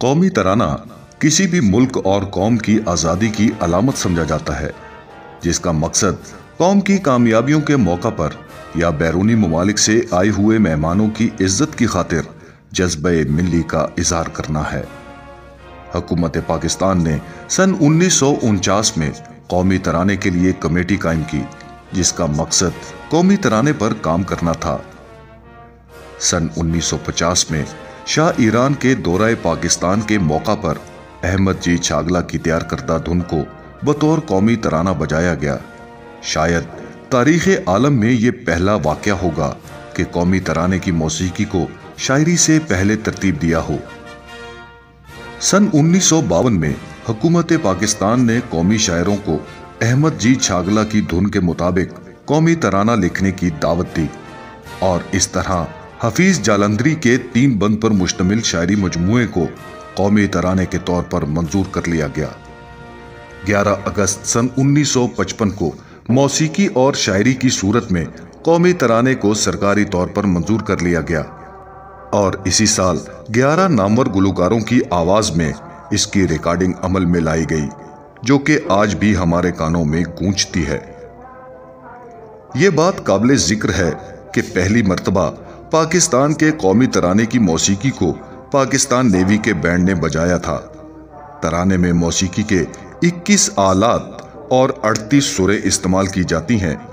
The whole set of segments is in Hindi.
कौमी तराना किसी भी मुल्क और कौम की आज़ादी की अलामत समझा जाता है, जिसका मकसद कौम की कामयाबियों के मौका पर या बैरूनी ममालिक से आए हुए मेहमानों की इज़्ज़त की खातिर जज्ब मिली का इजहार करना है। हकूमत पाकिस्तान ने सन उन्नीस में कौमी तराने के लिए कमेटी कायम की, जिसका मकसद कौमी तराने पर काम करना था। सन 1950 में शाह ईरान के दौरा पाकिस्तान के मौका पर अहमद जी छागला की तैयार करदा धुन को बतौर कौमी तराना बजाया गया। शायद तारीख आलम में ये पहला वाक़ होगा कि कौमी तराने की मौसीकी को शायरी से पहले तरतीब दिया हो। सन उन्नीस में हुकूमत पाकिस्तान ने कौमी शायरों को अहमद जी छागला की धुन के मुताबिक कौमी तराना लिखने की दावत दी और इस तरह हफीज जालंधरी के तीन बंद पर मुश्तमिल शायरी मजमूए को कौमी तराने के तौर पर मंजूर कर लिया गया। 11 अगस्त सन 1955 को मौसीकी और शायरी की सूरत में कौमी तराने को सरकारी तौर पर मंजूर कर लिया गया। और इसी साल 11 नामवर गुलकारों की आवाज़ में इसकी रिकॉर्डिंग अमल में लाई गई, जो कि आज भी हमारे कानों में गूंजती है। ये बात काबिल ज़िक्र है कि पहली मर्तबा पाकिस्तान के कौमी तराने की मौसीकी को पाकिस्तान नेवी के बैंड ने बजाया था। तराने में मौसीकी के 21 आलात और 38 सुरें इस्तेमाल की जाती हैं,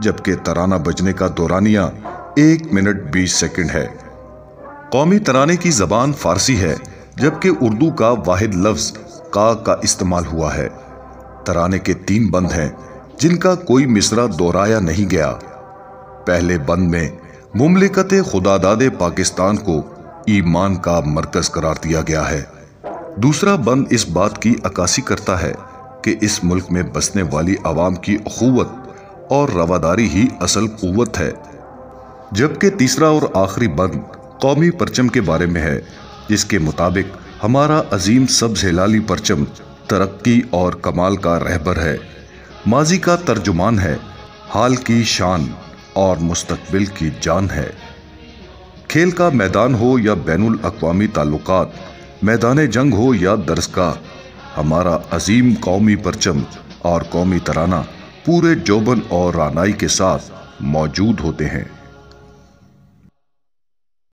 जबकि तराना बजने का दौरानिया एक मिनट 20 सेकंड है। कौमी तराने की जबान फारसी है, जबकि उर्दू का वाहिद लफ्ज का का इस्तेमाल हुआ है। तराने के तीन बंद हैं, जिनका कोई मिसरा दोहराया नहीं गया। पहले बंद में मुमलिकत खुदादाद पाकिस्तान को ईमान का मरकज करार दिया गया है। दूसरा बंद इस बात की अक्सी करता है कि इस मुल्क में बसने वाली आवाम की अखुवत और रवादारी ही असल क़वत है। जबकि तीसरा और आखिरी बंद कौमी परचम के बारे में है, जिसके मुताबिक हमारा अजीम सब्ज हिलाली परचम तरक्की और कमाल का रहबर है। माजी का तर्जुमान है, हाल की शान। और मुस्तबिल की जान है। खेल का मैदान हो या बैन अवी ताल्लुक मैदान जंग हो या दरसगाह हमारा अजीम कौमी परचम और कौमी तराना पूरे जोबन और रानाई के साथ मौजूद होते हैं।